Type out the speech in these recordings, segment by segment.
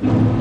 Are you?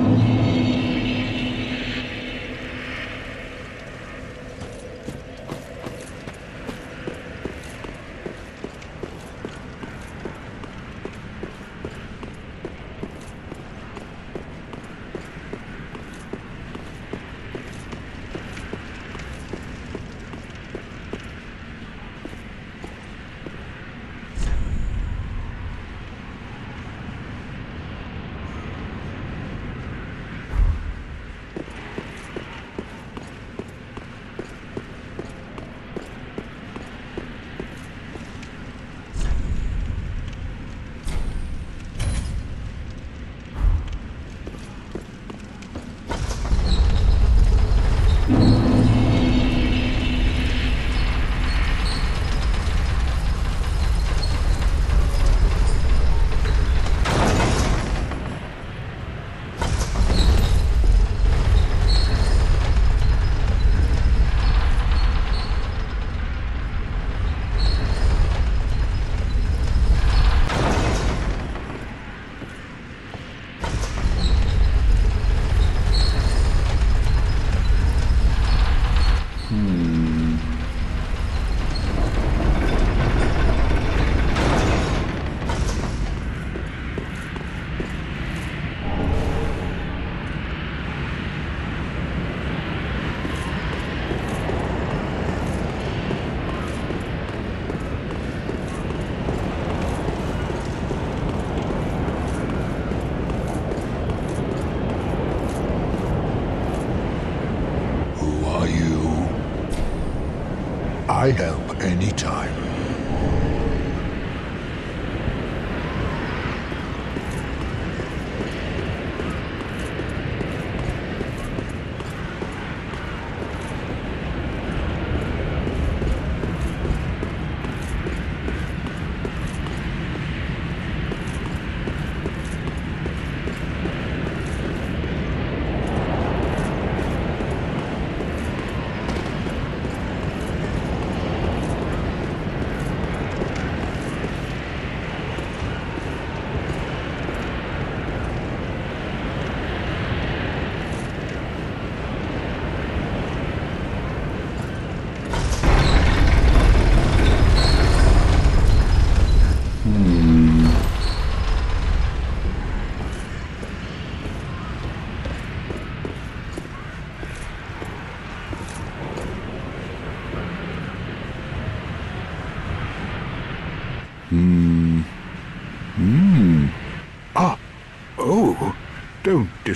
I help anytime.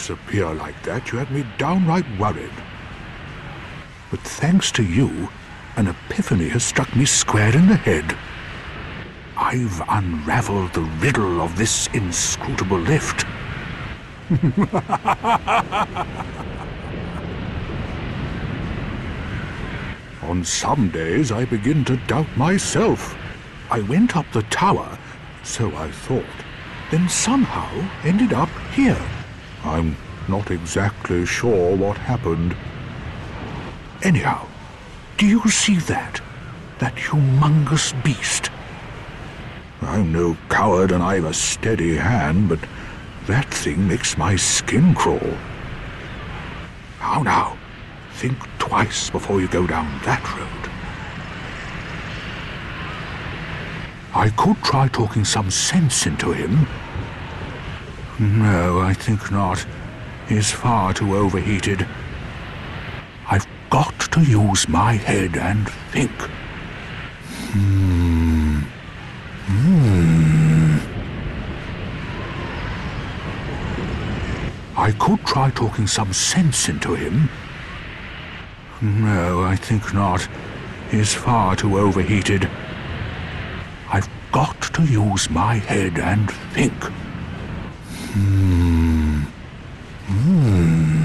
Disappear like that. You had me downright worried. But thanks to you, an epiphany has struck me square in the head. I've unraveled the riddle of this inscrutable lift. On some days I begin to doubt myself. I went up the tower, so I thought, then somehow ended up here. I'm not exactly sure what happened. Anyhow, do you see that? That humongous beast? I'm no coward and I've a steady hand, but that thing makes my skin crawl. How now? Think twice before you go down that road. I could try talking some sense into him. No, I think not. He's far too overheated. I've got to use my head and think. Hmm. Hmm. I could try talking some sense into him. No, I think not. He's far too overheated. I've got to use my head and think. Hmm. Hmm.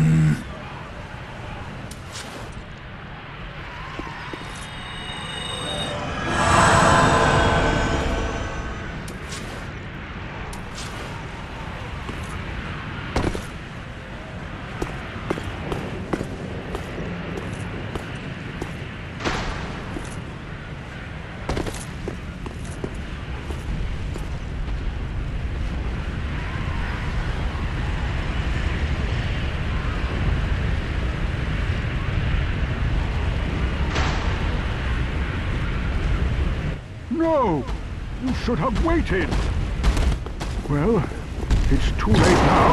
You should have waited! Well, it's too late now.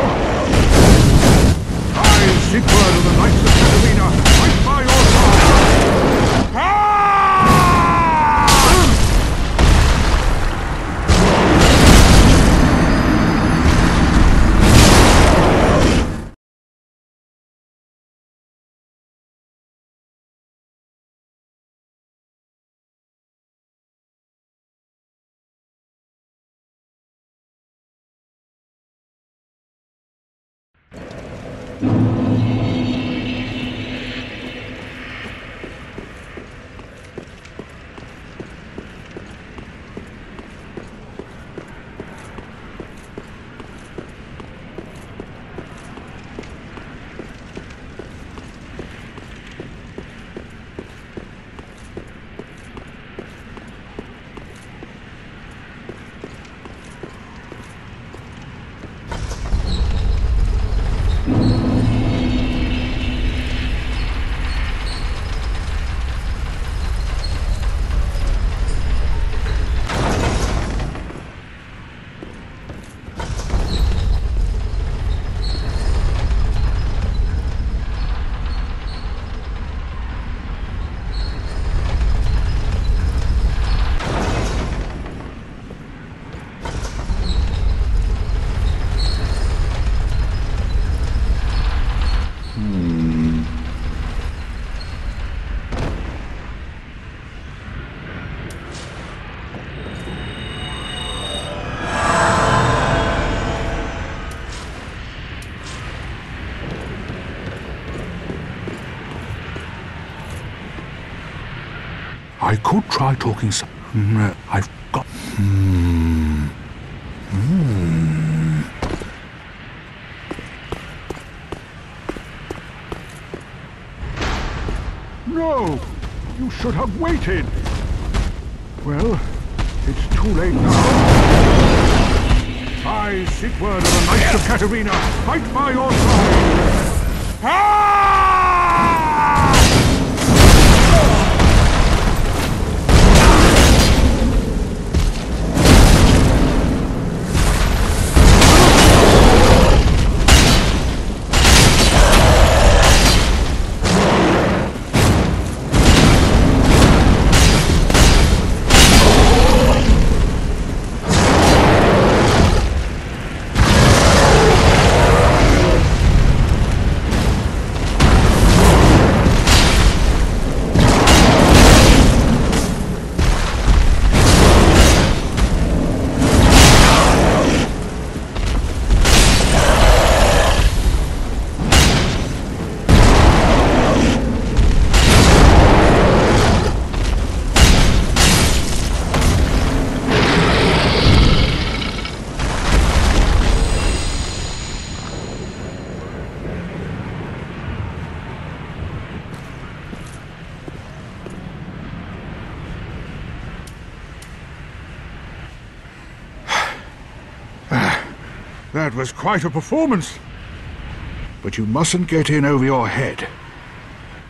I, Siegward of the Knights of Catarina, I could try talking some. Mm, I've got. Hmm. Hmm. No! You should have waited! Well, it's too late now. I, Siegward of the Knights of Catarina, fight by your side! Ah! That was quite a performance. But you mustn't get in over your head.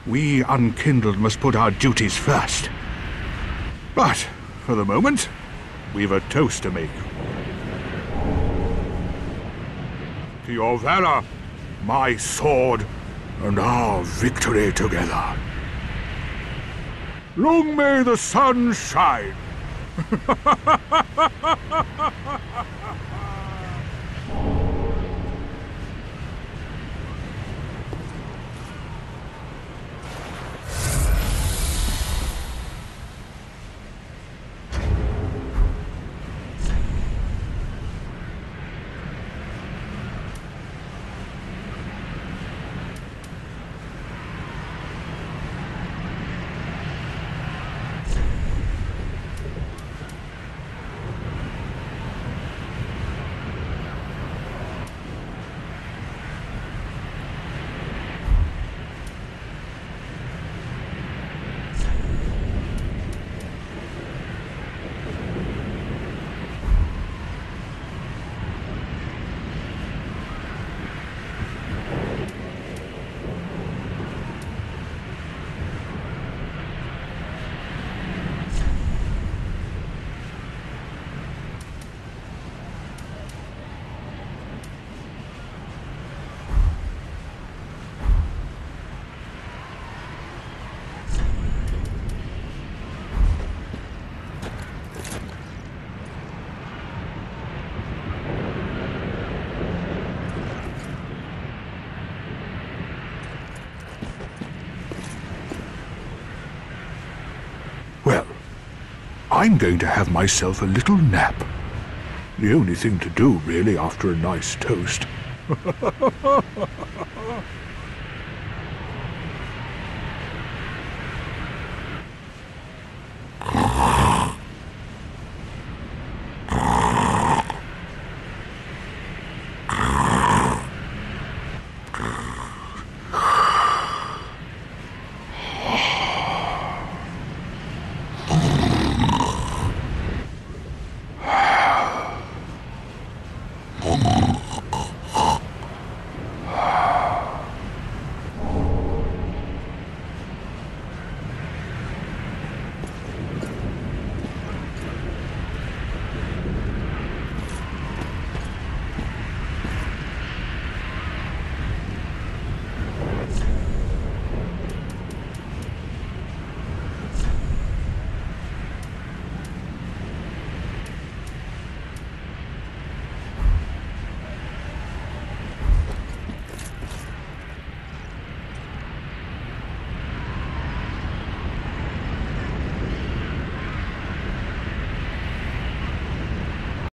We unkindled must put our duties first. But, for the moment, we've a toast to make. To your valor, my sword, and our victory together. Long may the sun shine! I'm going to have myself a little nap. The only thing to do, really, after a nice toast.